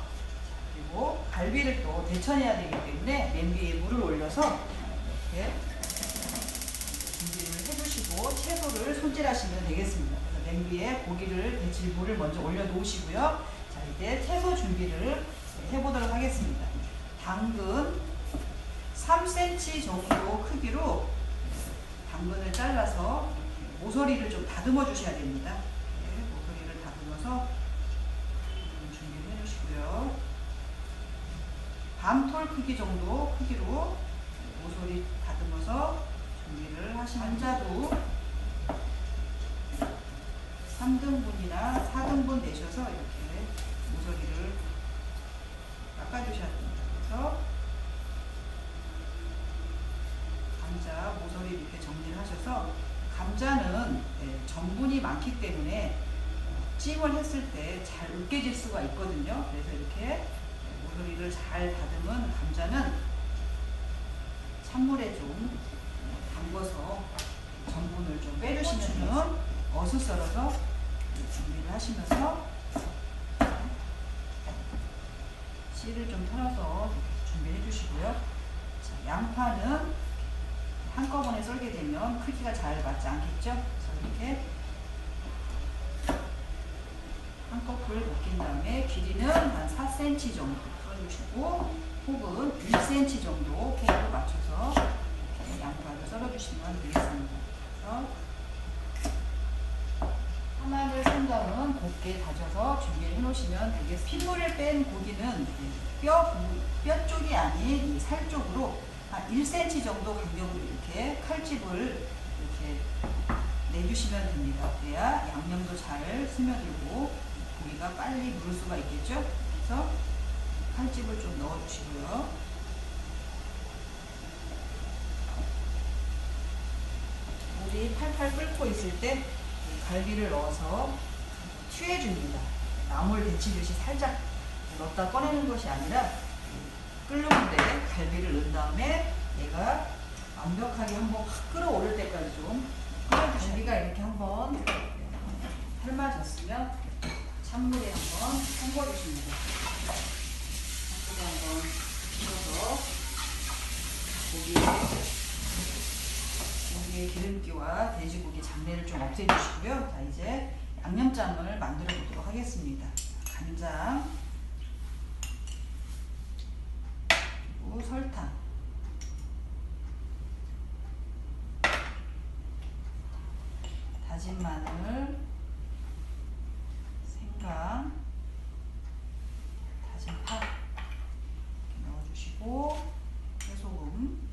S1: 그리고 갈비를 또 데쳐내야 되기 때문에 냄비에 물을 올려서 이렇게 준비를 해주시고 채소를 손질하시면 되겠습니다. 그래서 냄비에 고기를 데칠 물을 먼저 올려 놓으시고요. 자, 이제 채소 준비를 해보도록 하겠습니다. 당근 3cm 정도 크기로 당근을 잘라서 모서리를 좀 다듬어 주셔야 됩니다. 네, 모서리를 다듬어서 준비를 해주시고요. 밤톨 크기 정도 크기로 모서리 다듬어서 준비를 하시면 한자도 3등분이나 4등분 내셔서 이렇게 모서리를 깎아주셔야 됩니다. 그래서 감자 모서리 이렇게 정리를 하셔서 감자는 네, 전분이 많기 때문에 찜을 했을 때 잘 으깨질 수가 있거든요. 그래서 이렇게 모서리를 잘 다듬은 감자는 찬물에 좀 담궈서 전분을 좀 빼주시면 어슷 썰어서 준비를 하시면서 씨를 좀 털어서 준비해 주시고요. 자, 양파는 한꺼번에 썰게 되면 크기가 잘 맞지 않겠죠? 그래서 이렇게 한꺼풀 벗긴 다음에 길이는 한 4cm 정도 썰어주시고 혹은 1cm 정도 케이크를 맞춰서 이렇게 양파를 썰어주시면 되겠습니다. 그래서 하나를 생강은 곱게 다져서 준비를 해놓으시면 되겠습니다. 핏물을 뺀 고기는 뼈, 뼈 쪽이 아닌 이살 쪽으로 한 1cm 정도 간격으로 이렇게 칼집을 이렇게 내주시면 됩니다. 그래야 양념도 잘 스며들고 고기가 빨리 무를 수가 있겠죠? 그래서 칼집을 좀 넣어주시고요. 물이 팔팔 끓고 있을 때 갈비를 넣어서 튀해줍니다. 나물 데치듯이 살짝 넣었다 꺼내는 것이 아니라 끓는 데 갈비를 넣은 다음에 얘가 완벽하게 한번 확 끓어오를 때까지 좀 갈비가 이렇게 한번 삶아졌으면 찬물에 한번 헹궈주십니다. 소금 한번 쳐서 고기 고기의 기름기와 돼지고기 잡내를 좀 없애주시고요. 자 이제 양념장을 만들어 보도록 하겠습니다. 간장 그리고 설탕. 다진 마늘 생강 다진 파 넣어주시고 해소금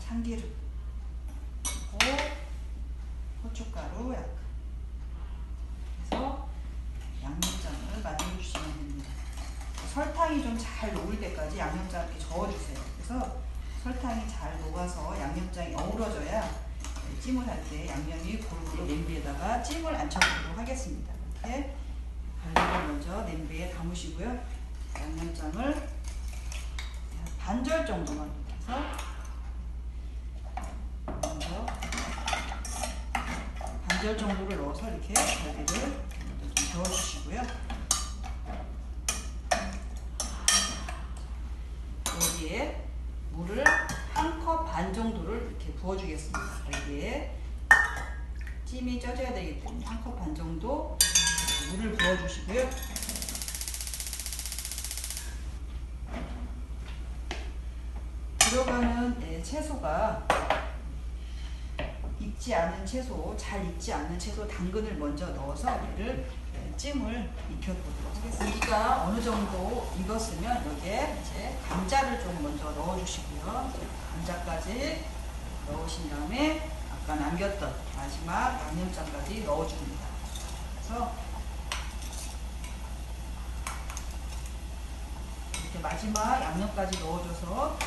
S1: 참기름 그리고 고춧가루 약간 그래서 양념장을 만들어 주시면 됩니다. 설탕이 좀 잘 녹을 때까지 양념장 이렇게 저어주세요. 그래서 설탕이 잘 녹아서 양념장이 어우러져야 찜을 할 때 양념이 골고루 냄비에다가 찜을 앉혀보도록 하겠습니다. 이렇게 갈비를 먼저 냄비에 담으시고요. 양념장을 반절 정도만 해서 먼저 반절 정도를 넣어서 이렇게 갈비를 좀 저어주시고요. 여기에 물을 한 컵 반 정도를 이렇게 부어주겠습니다. 여기에 찜이 쪄져야 되기 때문에 한 컵 반 정도 물을 부어주시고요. 들어가는 예, 채소가 익지 않은 채소, 잘 익지 않는 채소 당근을 먼저 넣어서 얘를 예, 찜을 익혀보도록 하겠습니다. 고기가 어느 정도 익었으면 여기에 이제 감자를 좀 먼저 넣어주시고요. 감자까지 넣으신 다음에 아까 남겼던 마지막 양념장까지 넣어줍니다. 그래서 이렇게 마지막 양념까지 넣어줘서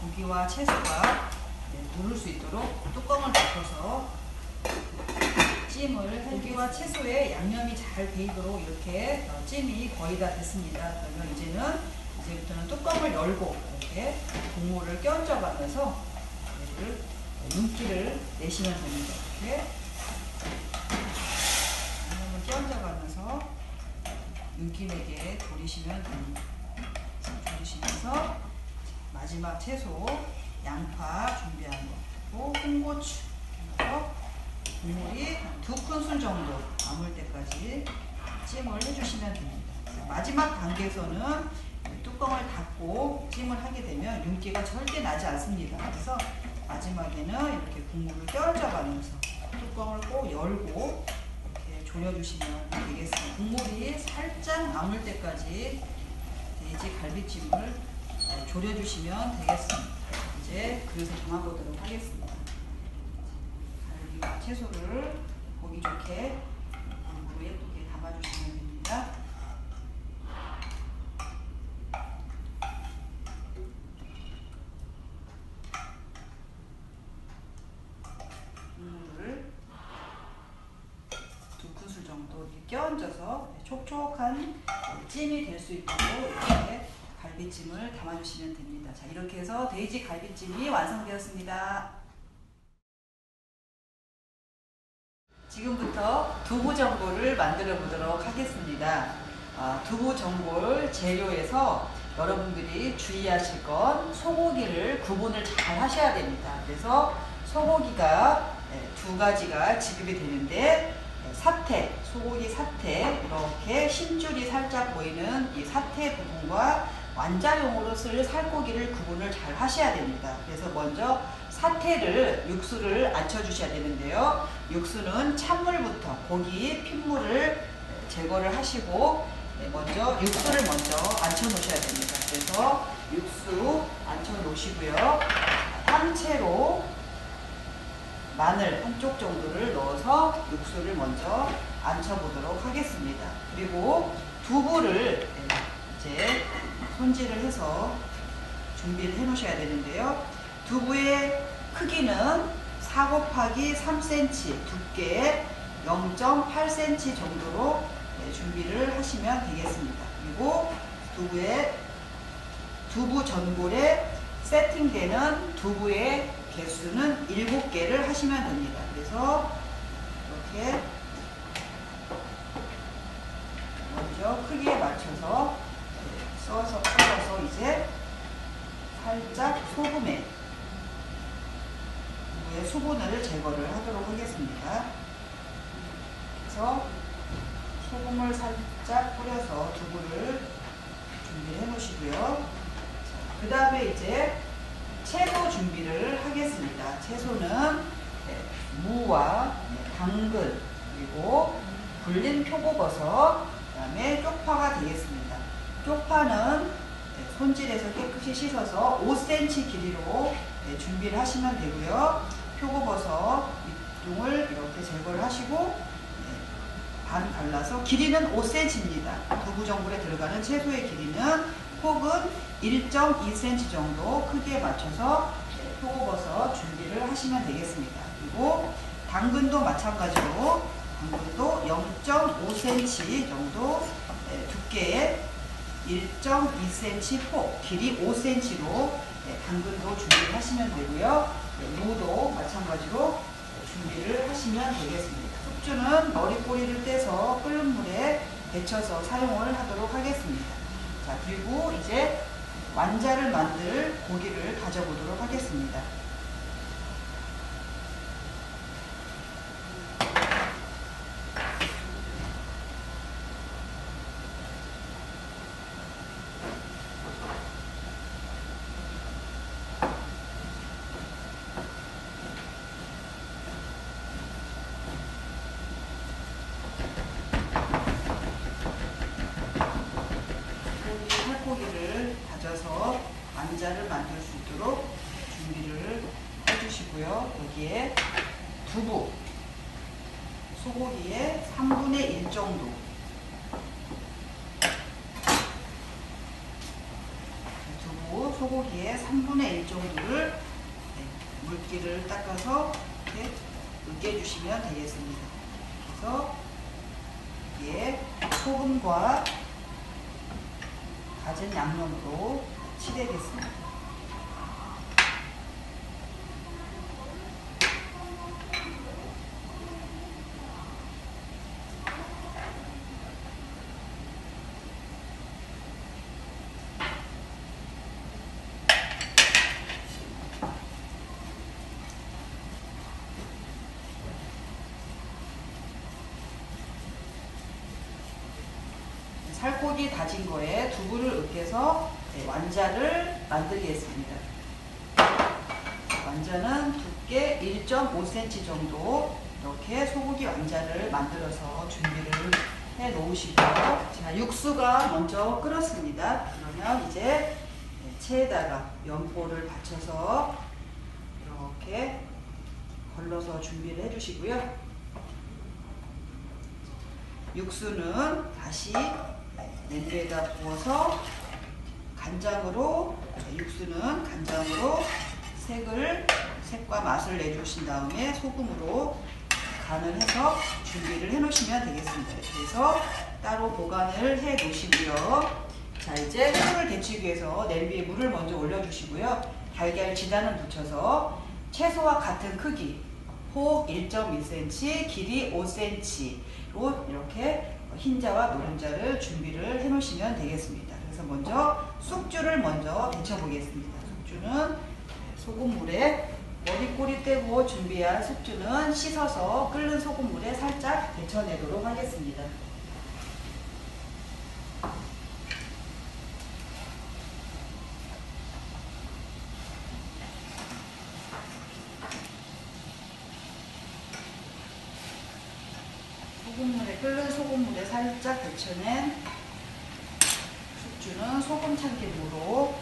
S1: 고기와 채소가 네, 누를 수 있도록 덮어서 찜을 고기와 채소에 양념이 잘 배이도록 이렇게 어, 찜이 거의 다 됐습니다. 그러면 이제는 이제부터는 뚜껑을 열고 이렇게 국물을 껴얹어가면서 얘를 윤기를 내시면 됩니다. 이렇게 양념을 껴얹어가면서 윤기 내게 돌리시면 됩니다. 돌리시면서 마지막 채소 양파 준비한 거 그리고 홍고추 그래서 국물이 두 큰술 정도 남을 때까지 찜을 해주시면 됩니다. 마지막 단계에서는 뚜껑을 닫고 찜을 하게 되면 윤기가 절대 나지 않습니다. 그래서 마지막에는 이렇게 국물을 껴얹어가면서 뚜껑을 꼭 열고 이렇게 졸여주시면 되겠습니다. 국물이 살짝 남을 때까지 돼지 갈비찜을 졸여주시면 되겠습니다. 이제 그릇에 담아보도록 하겠습니다. 채소를 보기 좋게 골고루 예쁘게 담아주시면 됩니다. 국물을 두 큰술 정도 이렇게 껴얹어서 촉촉한 찜이 될 수 있도록 이렇게 갈비찜을 담아주시면 됩니다. 자, 이렇게 해서 돼지 갈비찜이 완성되었습니다. 지금부터 두부 전골을 만들어 보도록 하겠습니다. 아, 두부 전골 재료에서 여러분들이 주의하실 건 소고기를 구분을 잘 하셔야 됩니다. 그래서 소고기가 네, 두 가지가 지급이 되는데 네, 사태, 소고기 사태 이렇게 심줄이 살짝 보이는 이 사태 부분과 완자용으로 쓸 살코기를 구분을 잘 하셔야 됩니다. 그래서 먼저 사태를 육수를 앉혀 주셔야 되는데요. 육수는 찬물부터 고기 핏물을 제거를 하시고 네, 먼저 육수를 먼저 앉혀 놓으셔야 됩니다. 그래서 육수 앉혀 놓으시고요. 황채로 마늘 한쪽 정도를 넣어서 육수를 먼저 앉혀 보도록 하겠습니다. 그리고 두부를 네, 이제 손질을 해서 준비를 해 놓으셔야 되는데요. 두부의 크기는 4 곱하기 3cm 두께 0.8cm 정도로 네, 준비를 하시면 되겠습니다. 그리고 두부의 두부 전골에 세팅되는 두부의 개수는 7개를 하시면 됩니다. 그래서 이렇게 먼저 크기에 맞춰서 써서 썰어서 이제 살짝 소금에 수분을 제거를 하도록 하겠습니다. 그래서 소금을 살짝 뿌려서 두부를 준비해 놓으시고요. 그 다음에 이제 채소 준비를 하겠습니다. 채소는 네, 무와 네, 당근 그리고 불린 표고버섯 그 다음에 쪽파가 되겠습니다. 쪽파는 네, 손질해서 깨끗이 씻어서 5cm 길이로 네, 준비를 하시면 되고요. 표고버섯 밑둥을 이렇게 제거를 하시고 네, 반 갈라서 길이는 5cm입니다. 두부전골에 들어가는 채소의 길이는 폭은 1.2cm 정도 크기에 맞춰서 네, 표고버섯 준비를 하시면 되겠습니다. 그리고 당근도 마찬가지로 당근도 0.5cm 정도 네, 두께의 1.2cm 폭, 길이 5cm로 당근도 준비를 하시면 되고요. 네, 무도 마찬가지로 준비를 하시면 되겠습니다. 숙주는 머리꼬리를 떼서 끓는 물에 데쳐서 사용을 하도록 하겠습니다. 자, 그리고 이제 완자를 만들 고기를 다져보도록 하겠습니다. 고기, 살코기를 다져서 완자를 만들 수 있도록 준비를 해주시고요. 여기에 두부, 소고기의 3분의 1 정도 두부, 소고기의 3분의 1 정도를 네, 물기를 닦아서 이렇게 으깨주시면 되겠습니다. 그래서 여기에 소금과 가진 양념으로 칠해겠습니다. 살코기 다진 거에 두부를 으깨서 네, 완자를 만들겠습니다. 완자는 두께 1.5cm 정도 이렇게 소고기 완자를 만들어서 준비를 해 놓으시고요. 자, 육수가 먼저 끓었습니다. 그러면 이제 네, 체에다가 면보를 받쳐서 이렇게 걸러서 준비를 해 주시고요. 육수는 다시 냄비에다 부어서 간장으로 육수는 간장으로 색을 색과 맛을 내주신 다음에 소금으로 간을 해서 준비를 해 놓으시면 되겠습니다. 그래서 따로 보관을 해 놓으시고요. 자 이제 술을 데치기 위해서 냄비에 물을 먼저 올려주시고요. 달걀 지단을 붙여서 채소와 같은 크기 폭 1.1cm, 길이 5cm로 이렇게 흰자와 노른자를 준비를 해 놓으시면 되겠습니다. 그래서 먼저 숙주를 먼저 데쳐 보겠습니다. 숙주는 소금물에 머리꼬리 떼고 준비한 숙주는 씻어서 끓는 소금물에 살짝 데쳐내도록 하겠습니다. 소금물에 끓는 소금물에 살짝 데쳐낸 숙주는 소금 참기름으로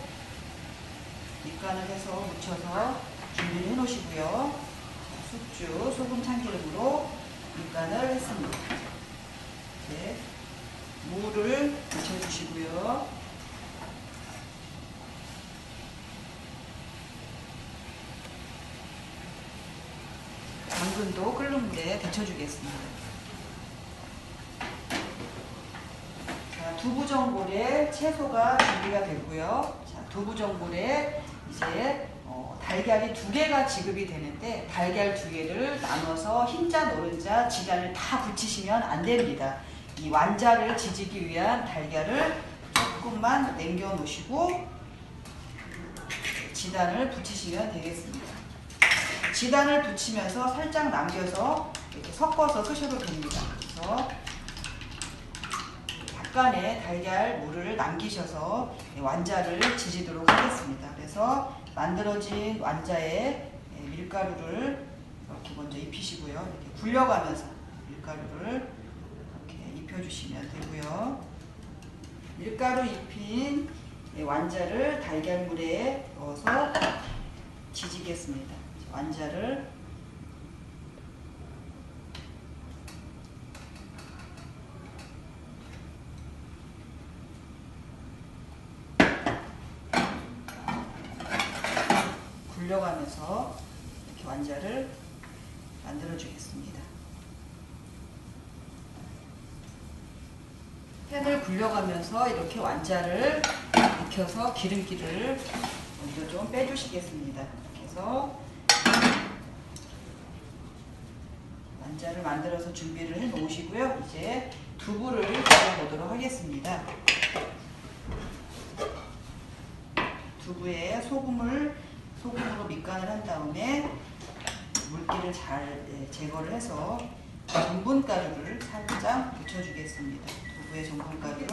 S1: 밑간을 해서 묻혀서 준비를 해 놓으시고요. 숙주 소금 참기름으로 밑간을 했습니다. 네. 무를 묻혀주시고요. 당근도 끓는 물에 데쳐주겠습니다. 자, 두부전골에 채소가 준비가 되고요. 자, 두부전골에 이제 어, 달걀이 두 개가 지급이 되는데 달걀 두 개를 나눠서 흰자, 노른자, 지단을 다 붙이시면 안 됩니다. 이 완자를 지지기 위한 달걀을 조금만 남겨 놓으시고 지단을 붙이시면 되겠습니다. 지단을 붙이면서 살짝 남겨서 이렇게 섞어서 쓰셔도 됩니다. 그래서 약간의 달걀 물을 남기셔서 완자를 지지도록 하겠습니다. 그래서 만들어진 완자에 밀가루를 이렇게 먼저 입히시고요. 이렇게 굴려가면서 밀가루를 이렇게 입혀주시면 되고요. 밀가루 입힌 완자를 달걀물에 넣어서 지지겠습니다. 완자를 굴려가면서 이렇게 완자를 만들어 주겠습니다. 팬을 굴려가면서 이렇게 완자를 익혀서 기름기를 먼저 좀 빼주시겠습니다. 해서 완자를 만들어서 준비를 해 놓으시고요. 이제 두부를 썰어 보도록 하겠습니다. 두부에 소금을 소금으로 밑간을 한 다음에 물기를 잘 예, 제거를 해서 전분가루를 살짝 묻혀주겠습니다. 두부에 전분가루를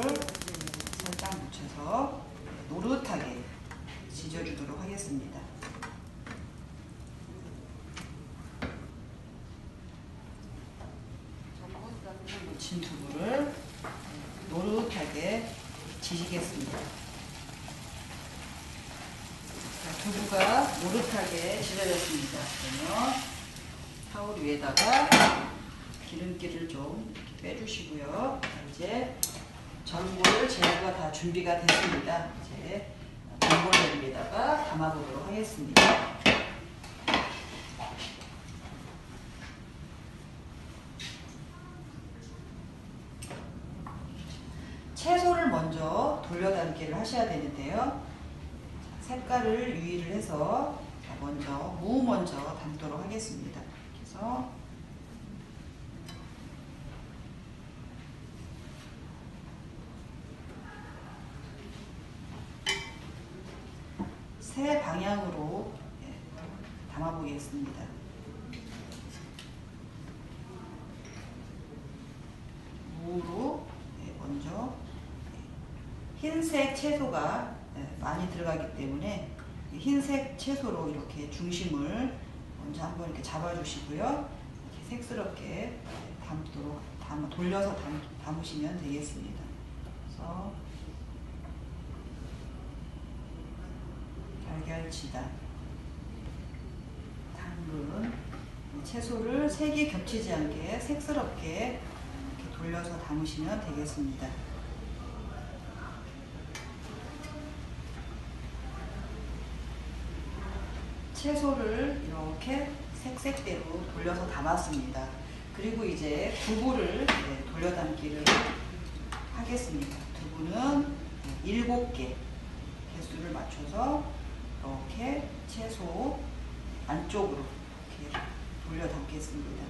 S1: 살짝 묻혀서 노릇하게 지져주도록 하겠습니다. 묻힌 두부를 노릇하게 지지겠습니다. 자, 두부가 노릇하게 지져졌습니다. 그러면 타올 위에다가 기름기를 좀 빼주시고요. 자, 이제 전골 재료가 다 준비가 됐습니다. 이제 전골레에다가 담아보도록 하겠습니다. 채소를 먼저 돌려담기를 하셔야 되는데요. 색깔을 유의를 해서 먼저 무 먼저 담도록 하겠습니다. 그래서 세 방향으로 예, 담아보겠습니다. 무로 예, 먼저 예, 흰색 채소가 예, 많이 들어가기 때문에 흰색 채소로 이렇게 중심을 먼저 한번 이렇게 잡아주시고요. 이렇게 색스럽게 담도록 담, 돌려서 담, 담으시면 되겠습니다. 그래서 달걀치다, 당근, 채소를 색이 겹치지 않게 색스럽게 이렇게 돌려서 담으시면 되겠습니다. 채소를 이렇게 색색대로 돌려서 담았습니다. 그리고 이제 두부를 네, 돌려 담기를 하겠습니다. 두부는 7개 개수를 맞춰서 이렇게 채소 안쪽으로 이렇게 돌려 담겠습니다.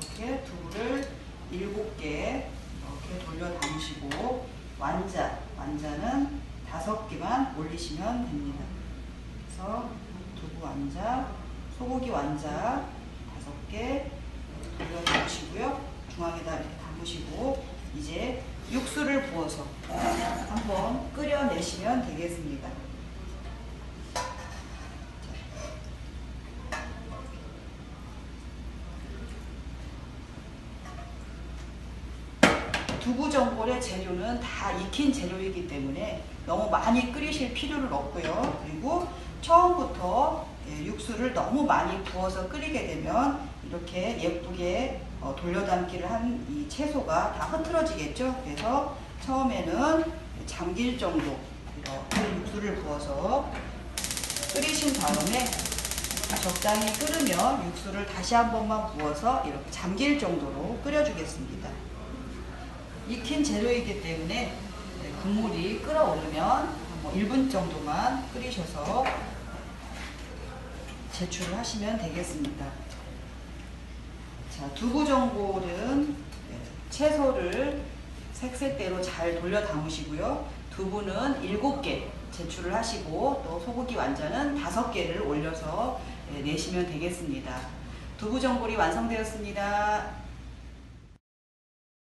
S1: 이렇게 두부를 7개 이렇게 돌려 담으시고 완자, 완자는 다섯 개만 올리시면 됩니다. 그래서 두부 완자, 소고기 완자 다섯 개 돌려 담으시고요. 중앙에다 이렇게 담으시고 이제 육수를 부어서 한번 끓여내시면 되겠습니다. 두부 전골의 재료는 다 익힌 재료이기 때문에 너무 많이 끓이실 필요는 없고요. 그리고 처음부터 예, 육수를 너무 많이 부어서 끓이게 되면 이렇게 예쁘게 어, 돌려담기를 한 이 채소가 다 흐트러지겠죠. 그래서 처음에는 잠길 정도 이렇게 육수를 부어서 끓이신 다음에 적당히 끓으면 육수를 다시 한 번만 부어서 이렇게 잠길 정도로 끓여주겠습니다. 익힌 재료이기 때문에 네, 국물이 끓어오르면 뭐 1분 정도만 끓이셔서 제출을 하시면 되겠습니다. 자, 두부 전골은 네, 채소를 색색대로 잘 돌려 담으시고요. 두부는 7개 제출을 하시고 또 소고기 완자는 5개를 올려서 네, 내시면 되겠습니다. 두부 전골이 완성되었습니다.